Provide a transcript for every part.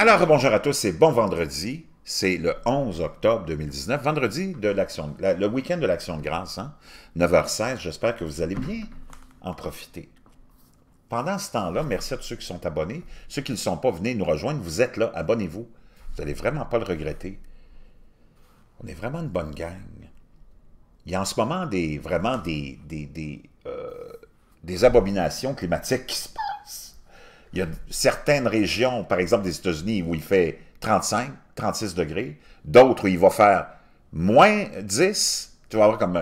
Alors, bonjour à tous, c'est bon vendredi. C'est le 11 octobre 2019, vendredi de l'action, le week-end de l'Action de grâce, hein? 9h16. J'espère que vous allez bien en profiter. Pendant ce temps-là, merci à tous ceux qui sont abonnés. Ceux qui ne sont pas, venez nous rejoindre. Vous êtes là, abonnez-vous. Vous n'allez vraiment pas le regretter. On est vraiment une bonne gang. Il y a en ce moment des, vraiment des, des, des, euh, des abominations climatiques qui se passent. Il y a certaines régions, par exemple des États-Unis, où il fait 35, 36 degrés, d'autres où il va faire moins 10, tu vas avoir comme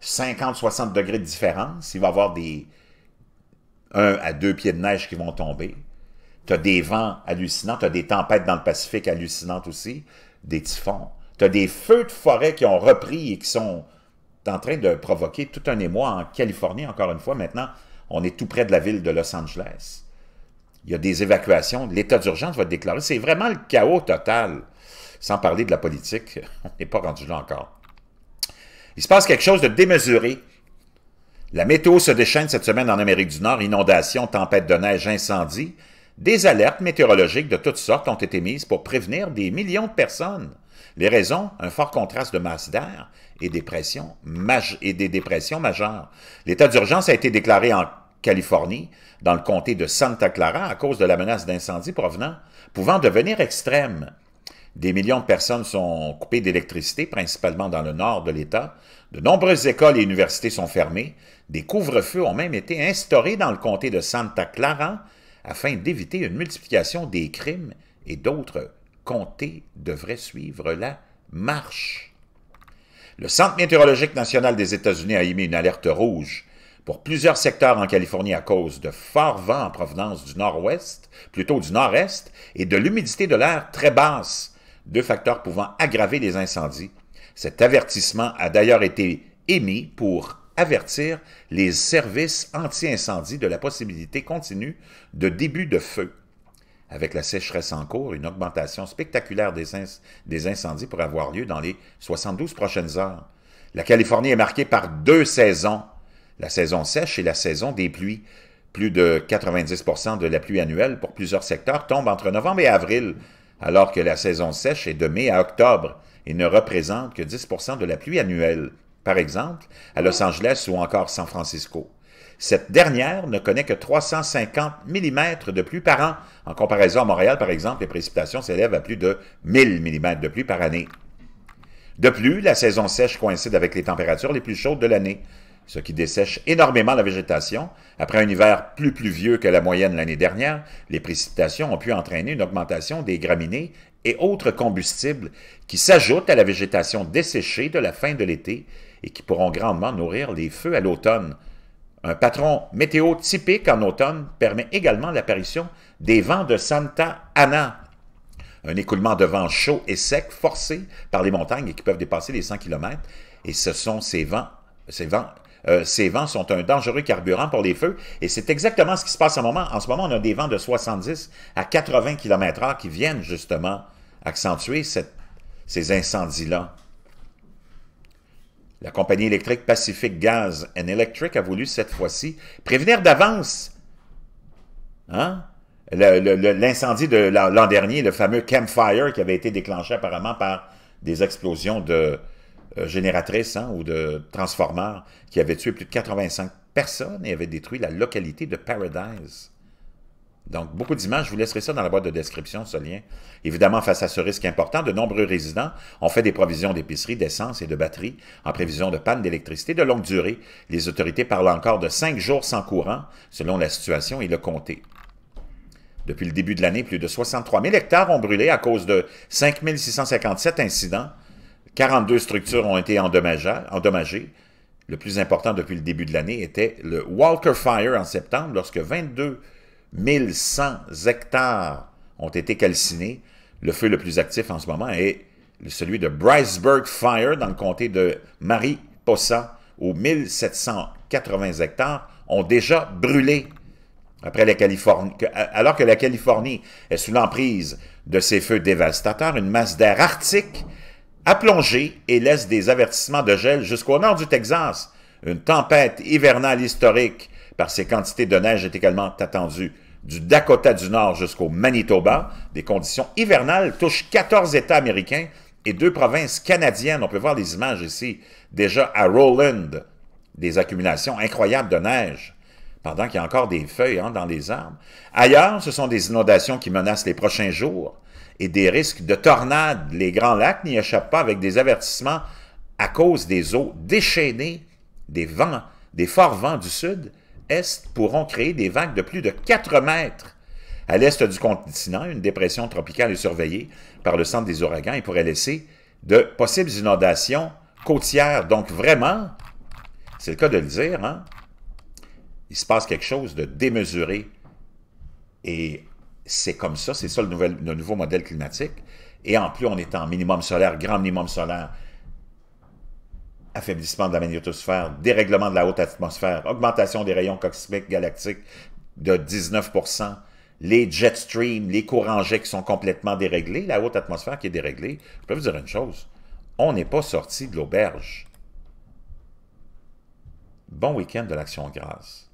50, euh, 60 degrés de différence, il va y avoir des 1 à 2 pieds de neige qui vont tomber, tu as des vents hallucinants, tu as des tempêtes dans le Pacifique hallucinantes aussi, des typhons, tu as des feux de forêt qui ont repris et qui sont en train de provoquer tout un émoi en Californie, encore une fois, maintenant, on est tout près de la ville de Los Angeles il y a des évacuations, l'état d'urgence va être déclaré. C'est vraiment le chaos total. Sans parler de la politique, on n'est pas rendu là encore. Il se passe quelque chose de démesuré. La météo se déchaîne cette semaine en Amérique du Nord. Inondations, tempêtes de neige, incendies. Des alertes météorologiques de toutes sortes ont été mises pour prévenir des millions de personnes. Les raisons, un fort contraste de masse d'air et, et des dépressions majeures. L'état d'urgence a été déclaré en Californie, dans le comté de Santa Clara, à cause de la menace d'incendie provenant, pouvant devenir extrême. Des millions de personnes sont coupées d'électricité, principalement dans le nord de l'État. De nombreuses écoles et universités sont fermées. Des couvre-feux ont même été instaurés dans le comté de Santa Clara afin d'éviter une multiplication des crimes et d'autres comtés devraient suivre la marche. Le Centre météorologique national des États-Unis a émis une alerte rouge pour plusieurs secteurs en Californie à cause de forts vents en provenance du nord-ouest, plutôt du nord-est, et de l'humidité de l'air très basse, deux facteurs pouvant aggraver les incendies. Cet avertissement a d'ailleurs été émis pour avertir les services anti-incendie de la possibilité continue de début de feu. Avec la sécheresse en cours, une augmentation spectaculaire des, incendies pourrait avoir lieu dans les 72 prochaines heures. La Californie est marquée par deux saisons la saison sèche et la saison des pluies. Plus de 90% de la pluie annuelle pour plusieurs secteurs tombe entre novembre et avril, alors que la saison sèche est de mai à octobre et ne représente que 10% de la pluie annuelle, par exemple à Los Angeles ou encore San Francisco. Cette dernière ne connaît que 350 mm de pluie par an. En comparaison à Montréal, par exemple, les précipitations s'élèvent à plus de 1000 mm de pluie par année. De plus, la saison sèche coïncide avec les températures les plus chaudes de l'année ce qui dessèche énormément la végétation. Après un hiver plus pluvieux que la moyenne l'année dernière, les précipitations ont pu entraîner une augmentation des graminées et autres combustibles qui s'ajoutent à la végétation desséchée de la fin de l'été et qui pourront grandement nourrir les feux à l'automne. Un patron météo typique en automne permet également l'apparition des vents de Santa Ana, un écoulement de vent chaud et sec forcé par les montagnes et qui peuvent dépasser les 100 km. Et ce sont ces vents, ces vents euh, ces vents sont un dangereux carburant pour les feux. Et c'est exactement ce qui se passe en moment. En ce moment, on a des vents de 70 à 80 km h qui viennent justement accentuer ces incendies-là. La compagnie électrique Pacific Gas and Electric a voulu cette fois-ci prévenir d'avance hein? l'incendie de l'an dernier, le fameux campfire qui avait été déclenché apparemment par des explosions de, génératrice hein, ou de transformeurs qui avait tué plus de 85 personnes et avait détruit la localité de Paradise. Donc, beaucoup d'images, je vous laisserai ça dans la boîte de description, ce lien. Évidemment, face à ce risque important, de nombreux résidents ont fait des provisions d'épicerie, d'essence et de batterie en prévision de panne d'électricité de longue durée. Les autorités parlent encore de cinq jours sans courant, selon la situation et le comté. Depuis le début de l'année, plus de 63 000 hectares ont brûlé à cause de 5 657 incidents, 42 structures ont été endommagées. Le plus important depuis le début de l'année était le Walker Fire en septembre, lorsque 22 100 hectares ont été calcinés. Le feu le plus actif en ce moment est celui de Bryceburg Fire dans le comté de Mariposa, où 1780 hectares ont déjà brûlé. Alors que la Californie est sous l'emprise de ces feux dévastateurs, une masse d'air arctique a plongé et laisse des avertissements de gel jusqu'au nord du Texas. Une tempête hivernale historique par ces quantités de neige est également attendue du Dakota du Nord jusqu'au Manitoba. Des conditions hivernales touchent 14 États américains et deux provinces canadiennes. On peut voir les images ici. Déjà à Roland, des accumulations incroyables de neige pendant qu'il y a encore des feuilles hein, dans les arbres. Ailleurs, ce sont des inondations qui menacent les prochains jours et des risques de tornades. Les Grands Lacs n'y échappent pas avec des avertissements à cause des eaux déchaînées, des vents, des forts vents du sud-est pourront créer des vagues de plus de 4 mètres. À l'est du continent, une dépression tropicale est surveillée par le centre des ouragans et pourrait laisser de possibles inondations côtières. Donc vraiment, c'est le cas de le dire, hein? Il se passe quelque chose de démesuré. Et c'est comme ça, c'est ça le, nouveau modèle climatique. Et en plus, on est en minimum solaire, grand minimum solaire, affaiblissement de la magnétosphère, dérèglement de la haute atmosphère, augmentation des rayons cosmiques galactiques de 19% les jet streams, les courants jets qui sont complètement déréglés, la haute atmosphère qui est déréglée. Je peux vous dire une chose, on n'est pas sorti de l'auberge. Bon week-end de l'Action Grâce.